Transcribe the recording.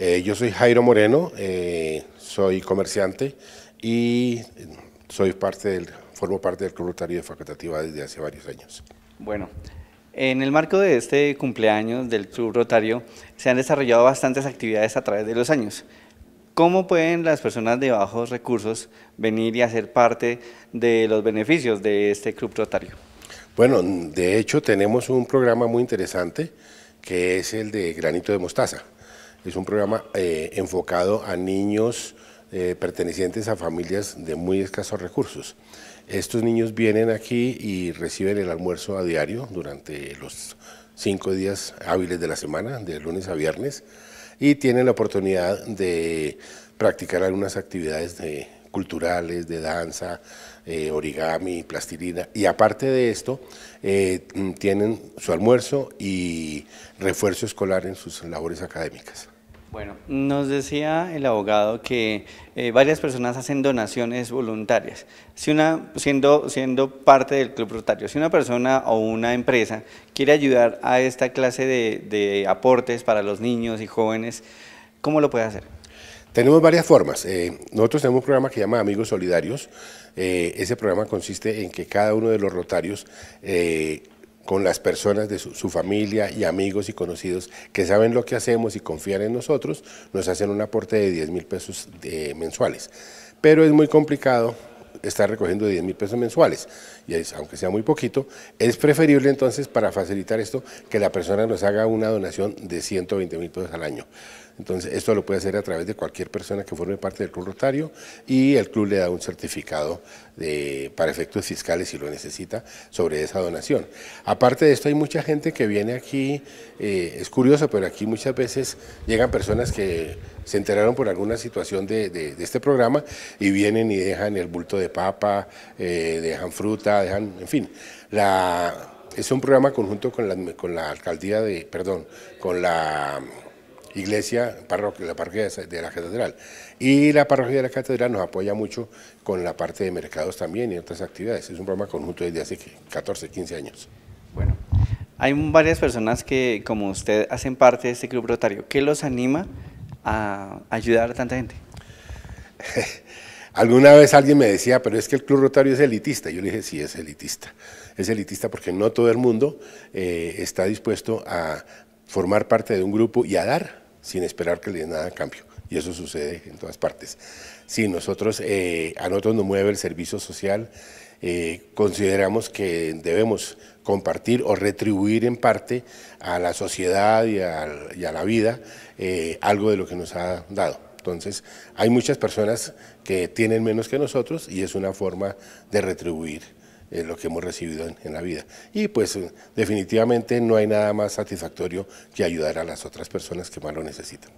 Eh, yo soy Jairo Moreno, eh, soy comerciante y soy parte del, formo parte del Club Rotario de Facultativa desde hace varios años. Bueno, en el marco de este cumpleaños del Club Rotario se han desarrollado bastantes actividades a través de los años. ¿Cómo pueden las personas de bajos recursos venir y hacer parte de los beneficios de este Club Rotario? Bueno, de hecho tenemos un programa muy interesante que es el de Granito de Mostaza. Es un programa eh, enfocado a niños eh, pertenecientes a familias de muy escasos recursos. Estos niños vienen aquí y reciben el almuerzo a diario durante los cinco días hábiles de la semana, de lunes a viernes, y tienen la oportunidad de practicar algunas actividades de culturales, de danza, eh, origami, plastilina. Y aparte de esto, tienen su almuerzo y refuerzo escolar en sus labores académicas. Bueno, nos decía el abogado que eh, varias personas hacen donaciones voluntarias. Si una, siendo, siendo parte del Club Rotario, si una persona o una empresa quiere ayudar a esta clase de, aportes para los niños y jóvenes, ¿cómo lo puede hacer? Tenemos varias formas. Eh, nosotros tenemos un programa que se llama Amigos Solidarios. Eh, ese programa consiste en que cada uno de los rotarios, con las personas de su, familia y amigos y conocidos que saben lo que hacemos y confían en nosotros, nos hacen un aporte de 10 mil pesos mensuales. Pero es muy complicado estar recogiendo 10 mil pesos mensuales, y aunque sea muy poquito, es preferible entonces para facilitar esto que la persona nos haga una donación de 120 mil pesos al año. Entonces, esto lo puede hacer a través de cualquier persona que forme parte del Club Rotario y el club le da un certificado de, para efectos fiscales si lo necesita sobre esa donación. Aparte de esto, hay mucha gente que viene aquí, eh, es curioso, pero aquí muchas veces llegan personas que se enteraron por alguna situación de, este programa y vienen y dejan el bulto de papa, eh, dejan fruta, dejan, en fin, la, es un programa conjunto con la, con la alcaldía de, perdón, con la iglesia, parroquia, la parroquia de la catedral. Y la parroquia de la catedral nos apoya mucho con la parte de mercados también y otras actividades. Es un programa conjunto desde hace 14, 15 años. Bueno, hay varias personas que, como usted, hacen parte de este club rotario. ¿Qué los anima a ayudar a tanta gente? Alguna vez alguien me decía, pero es que el Club Rotario es elitista. Yo le dije, sí, es elitista. Es elitista porque no todo el mundo eh, está dispuesto a formar parte de un grupo y a dar sin esperar que le den nada a cambio. Y eso sucede en todas partes. Si nosotros, eh, a nosotros nos mueve el servicio social, eh, consideramos que debemos compartir o retribuir en parte a la sociedad y a, la vida eh, algo de lo que nos ha dado. Entonces, hay muchas personas que tienen menos que nosotros y es una forma de retribuir eh, lo que hemos recibido en, la vida. Y pues definitivamente no hay nada más satisfactorio que ayudar a las otras personas que más lo necesitan.